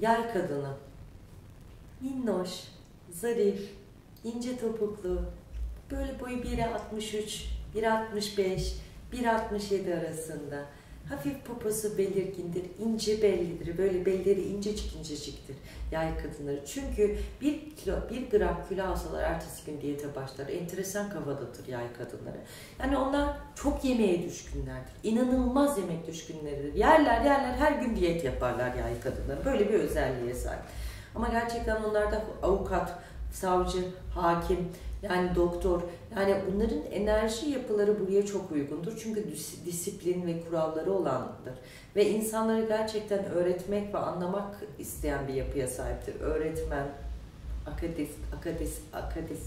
Yay kadını. Minnoş, zarif, ince topuklu, böyle boyu 1.63, 1.65, 1.67 arasında. Hafif poposu belirgindir, ince bellidir. Böyle belleri incecik inceciktir yay kadınları. Çünkü bir kilo, bir gram kilo alsalar ertesi gün diyete başlar. Enteresan kafadadır yay kadınları. Yani onlar çok yemeğe düşkünlerdir. İnanılmaz yemek düşkünleridir. Yerler yerler her gün diyet yaparlar yay kadınları. Böyle bir özelliğe sahip. Ama gerçekten onlar da avukat, savcı, hakim, yani doktor, yani bunların enerji yapıları buraya çok uygundur. Çünkü disiplin ve kuralları olandır. Ve insanları gerçekten öğretmek ve anlamak isteyen bir yapıya sahiptir. Öğretmen, akadis, akadis, akadis,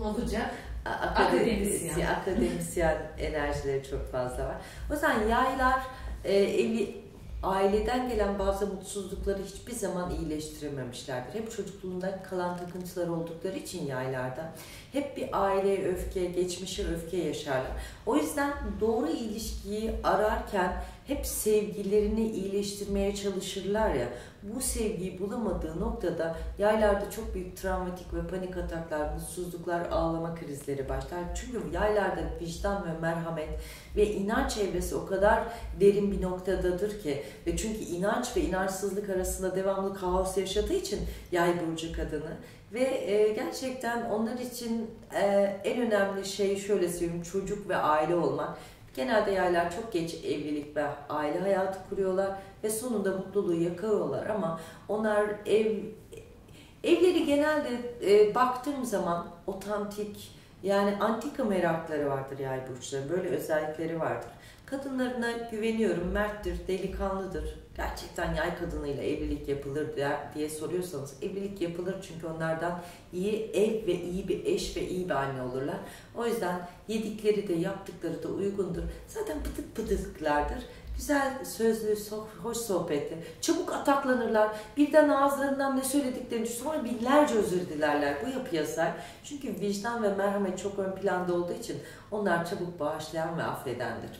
olacak. Akademisyen. akademisyen enerjileri çok fazla var. O yüzden yaylar e, evi aileden gelen bazı mutsuzlukları hiçbir zaman iyileştirememişlerdir. Hep çocukluğunda kalan takıntılar oldukları için yaylarda hep bir aileye öfke, geçmişe öfke yaşarlar. O yüzden doğru ilişkiyi ararken hep sevgilerini iyileştirmeye çalışırlar ya. Bu sevgiyi bulamadığı noktada yaylarda çok büyük travmatik ve panik ataklar, mutsuzluklar, ağlama krizleri başlar. Çünkü yaylarda vicdan ve merhamet ve inanç evresi o kadar derin bir noktadadır ki ve çünkü inanç ve inançsızlık arasında devamlı kaos yaşadığı için yay burcu kadını ve e, gerçekten onlar için e, en önemli şey şöyle söyleyeyim çocuk ve aile olmak. Genelde yaylar çok geç evlilik ve aile hayatı kuruyorlar ve sonunda mutluluğu yakalıyorlar ama onlar ev evleri genelde e, baktığım zaman otantik yani antika merakları vardır yay burçları böyle özellikleri vardır. Kadınlarına güveniyorum, merttir, delikanlıdır. Gerçekten yay kadınıyla evlilik yapılır diye soruyorsanız evlilik yapılır çünkü onlardan iyi ev ve iyi bir eş ve iyi bir anne olurlar. O yüzden yedikleri de yaptıkları da uygundur. Zaten pıtık pıtıklardır. Güzel sözlü, hoş sohbetli. Çabuk ataklanırlar. Birden ağızlarından ne söylediklerini sonra binlerce özür dilerler. Bu yapıya sahip. Çünkü vicdan ve merhamet çok ön planda olduğu için onlar çabuk bağışlayan ve affedendir.